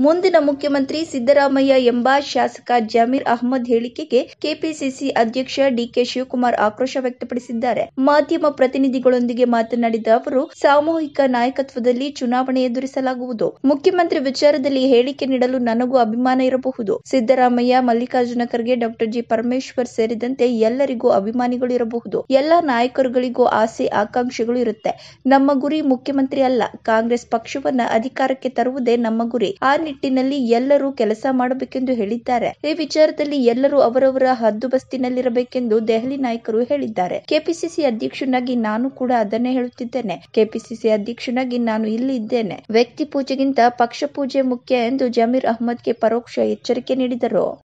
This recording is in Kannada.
ಮುಂದಿನ ಮುಖ್ಯಮಂತ್ರಿ ಸಿದ್ದರಾಮಯ್ಯ ಎಂಬ ಶಾಸಕ ಜಮೀರ್ ಅಹ್ಮದ್ ಹೇಳಿಕೆಗೆ ಕೆಪಿಸಿಸಿ ಅಧ್ಯಕ್ಷ ಡಿಕೆ ಶಿವಕುಮಾರ್ ಆಕ್ರೋಶ ವ್ಯಕ್ತಪಡಿಸಿದ್ದಾರೆ. ಮಾಧ್ಯಮ ಪ್ರತಿನಿಧಿಗಳೊಂದಿಗೆ ಮಾತನಾಡಿದ ಅವರು, ಸಾಮೂಹಿಕ ನಾಯಕತ್ವದಲ್ಲಿ ಚುನಾವಣೆ ಎದುರಿಸಲಾಗುವುದು. ಮುಖ್ಯಮಂತ್ರಿ ವಿಚಾರದಲ್ಲಿ ಹೇಳಿಕೆ ನೀಡಲು ನನಗೂ ಅಭಿಮಾನ ಇರಬಹುದು. ಸಿದ್ದರಾಮಯ್ಯ, ಮಲ್ಲಿಕಾರ್ಜುನ ಖರ್ಗೆ, ಡಾಕ್ಟರ್ ಜಿ ಪರಮೇಶ್ವರ್ ಸೇರಿದಂತೆ ಎಲ್ಲರಿಗೂ ಅಭಿಮಾನಿಗಳು ಇರಬಹುದು. ಎಲ್ಲಾ ನಾಯಕರುಗಳಿಗೂ ಆಸೆ, ಆಕಾಂಕ್ಷೆಗಳು ಇರುತ್ತೆ. ನಮ್ಮ ಗುರಿ ಮುಖ್ಯಮಂತ್ರಿ ಅಲ್ಲ. ಕಾಂಗ್ರೆಸ್ ಪಕ್ಷವನ್ನ ಅಧಿಕಾರಕ್ಕೆ ತರುವುದೇ ನಮ್ಮ ಗುರಿ. ಆ ನಿಟ್ಟಿನಲ್ಲಿ ಎಲ್ಲರೂ ಕೆಲಸ ಮಾಡಬೇಕೆಂದು ಹೇಳಿದ್ದಾರೆ. ಈ ವಿಚಾರದಲ್ಲಿ ಎಲ್ಲರೂ ಅವರವರ ಹದ್ದುಬಸ್ತಿನಲ್ಲಿರಬೇಕೆಂದು ದೆಹಲಿ ನಾಯಕರು ಹೇಳಿದ್ದಾರೆ. ಕೆಪಿಸಿಸಿ ಅಧ್ಯಕ್ಷನಾಗಿ ನಾನು ಕೂಡ ಅದನ್ನೇ ಹೇಳುತ್ತಿದ್ದೇನೆ. ಕೆಪಿಸಿಸಿ ಅಧ್ಯಕ್ಷನಾಗಿ ನಾನು ಇಲ್ಲಿ ಇದ್ದೇನೆ. ವ್ಯಕ್ತಿ ಪೂಜೆಗಿಂತ ಪಕ್ಷ ಪೂಜೆ ಮುಖ್ಯ ಎಂದು ಜಮೀರ್ ಅಹ್ಮದ್ಗೆ ಪರೋಕ್ಷ ಎಚ್ಚರಿಕೆ ನೀಡಿದರು.